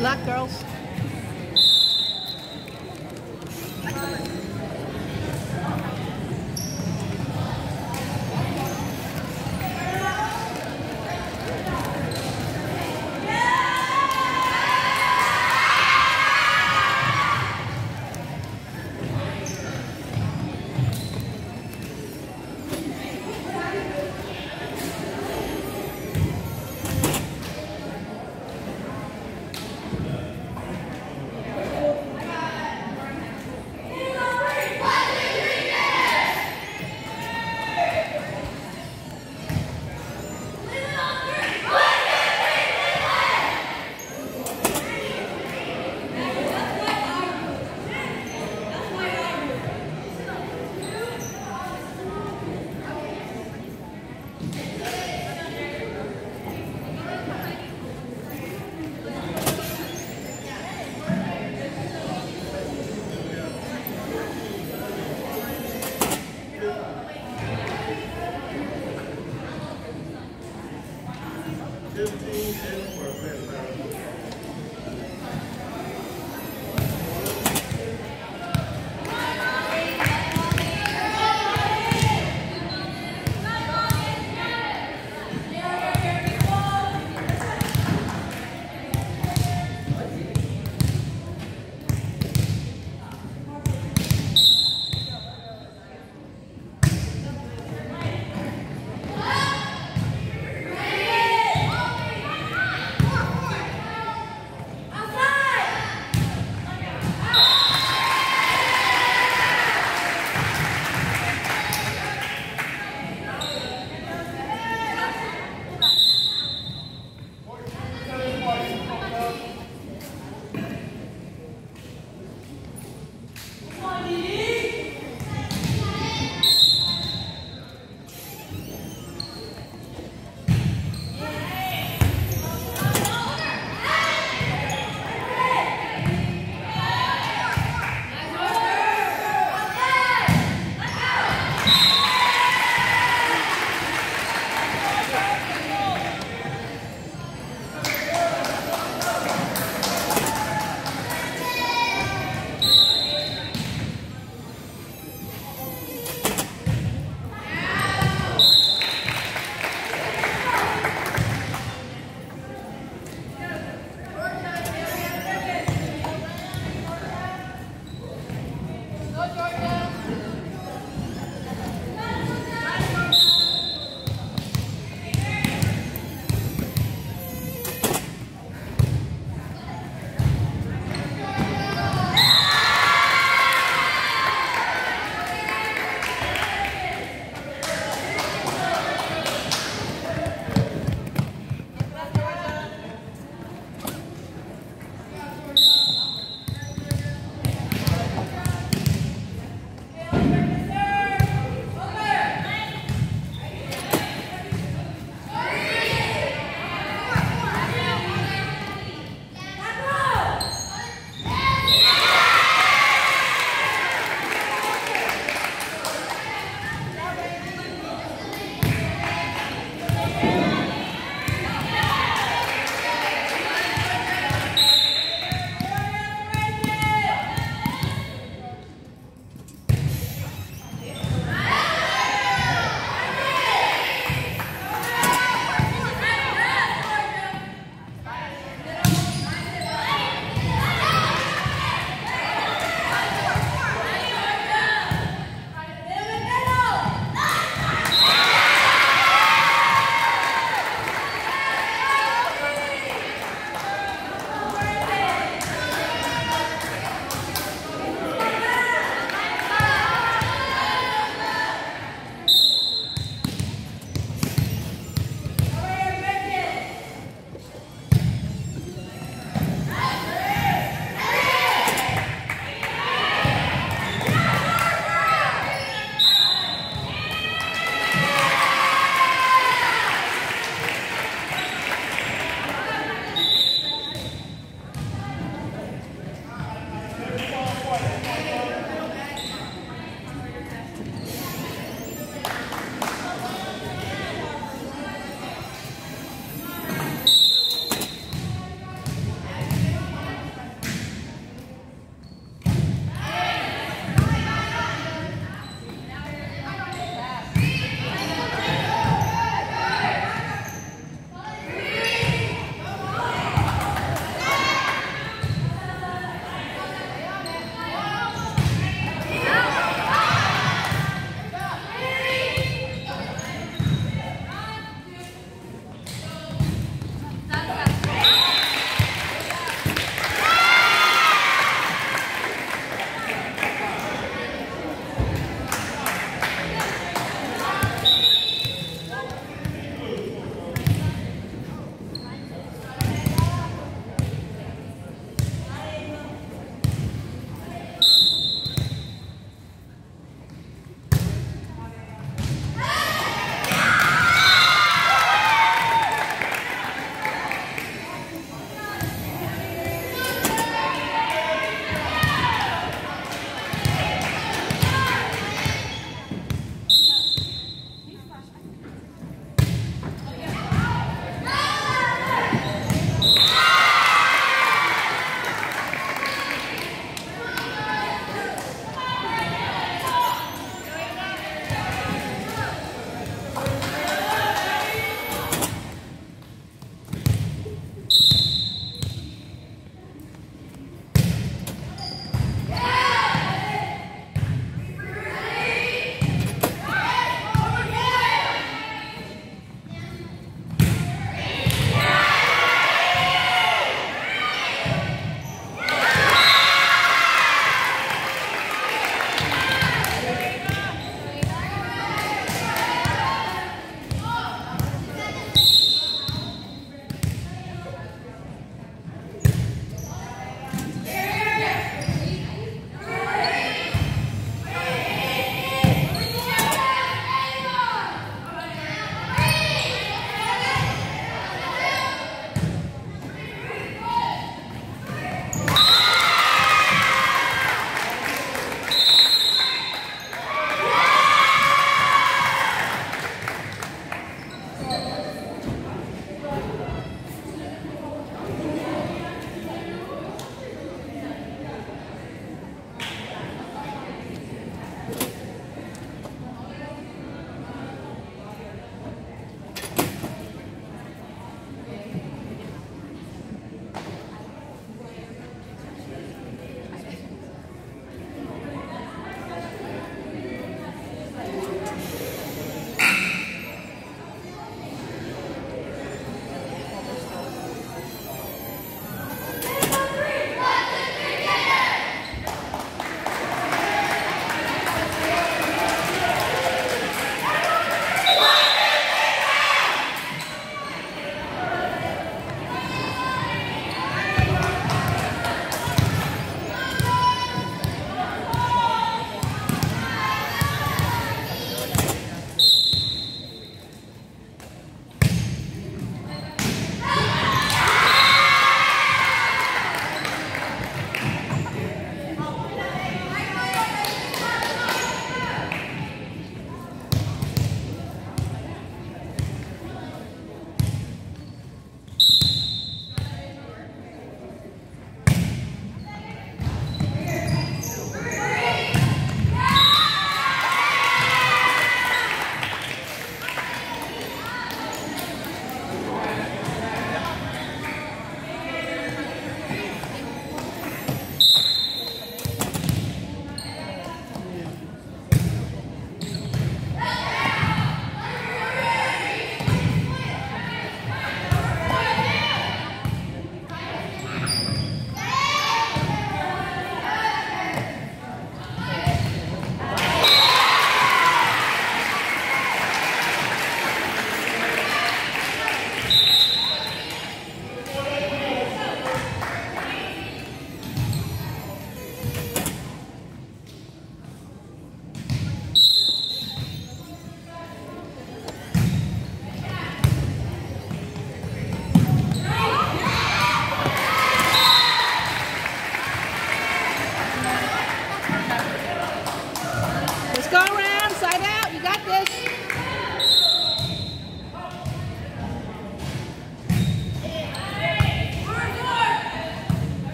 Good luck, girls.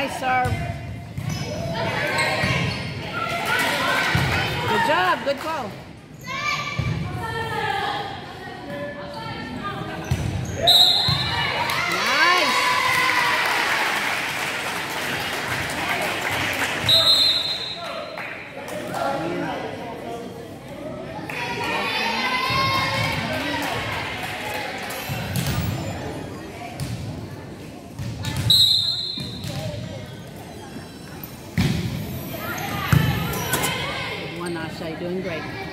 Nice serve. Good job, good call. Nice. One Asha, you're doing great.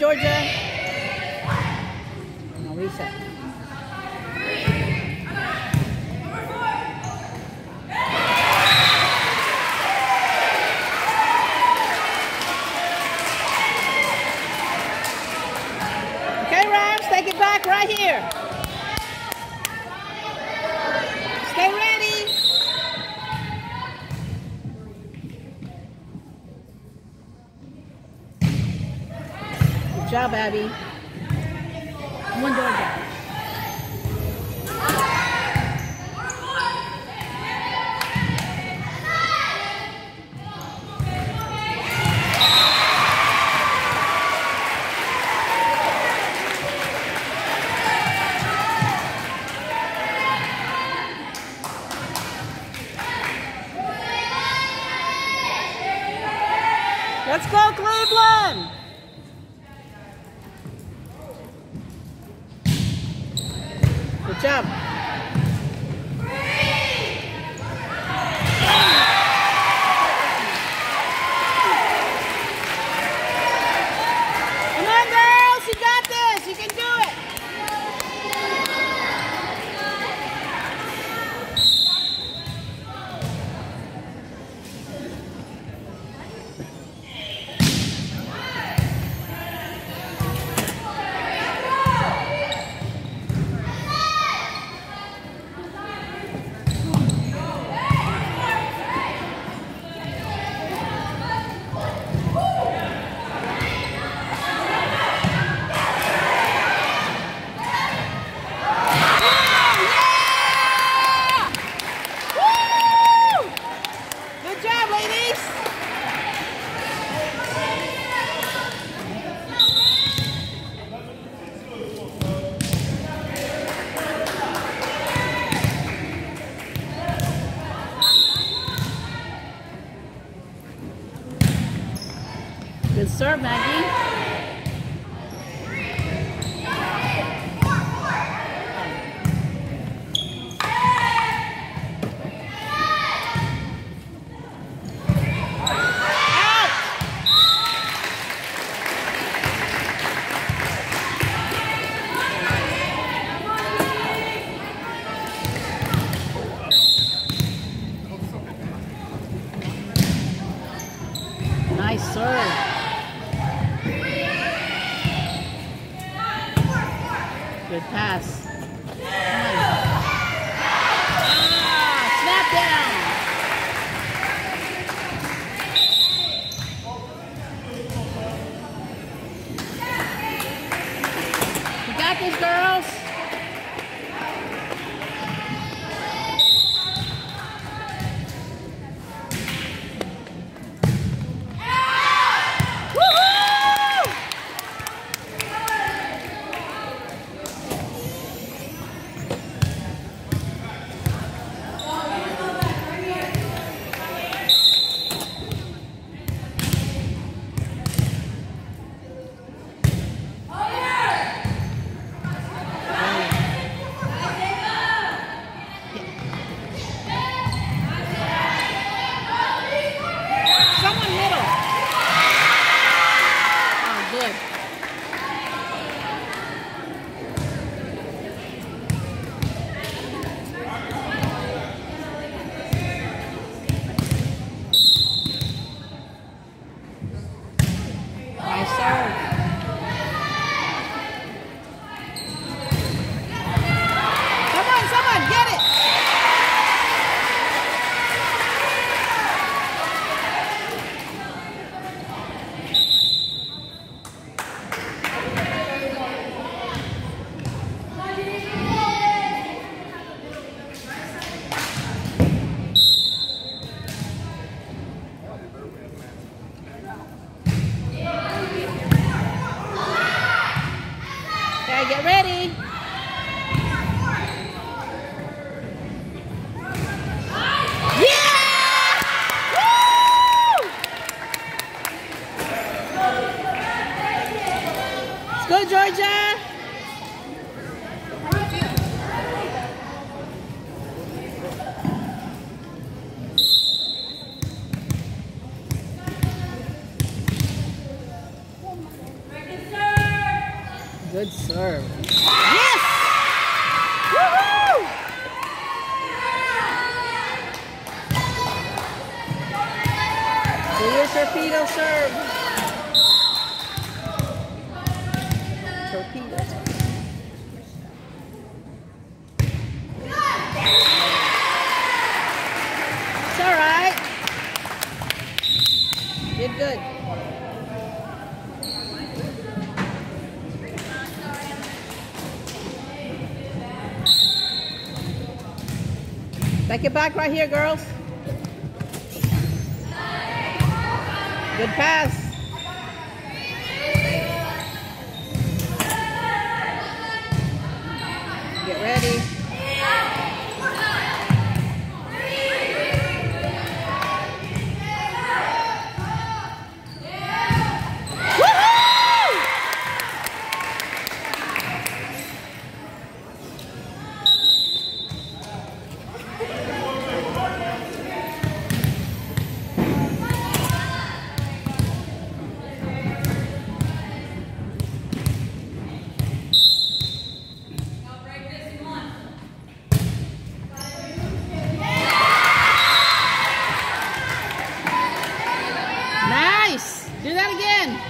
Georgia. Now reset. Okay, Rams, take it back right here. job, Abby. One door down. Let's go, Cleveland! jump. apples, girls? serve. Yes! Woohoo! Here's your feet serve. back right here, girls. Good pass. again.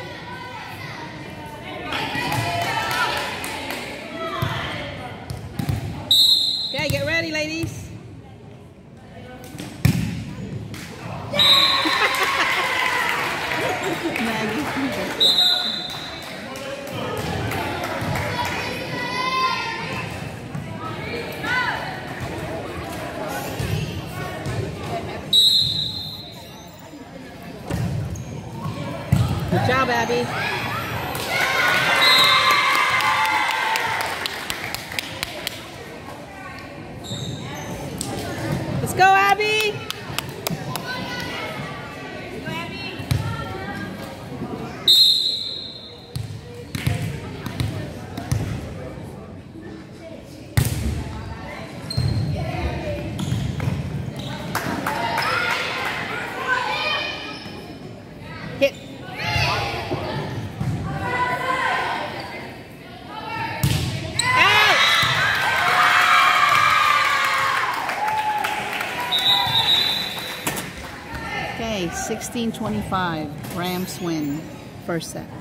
Go, Abby. 16-25. Rams win. First set.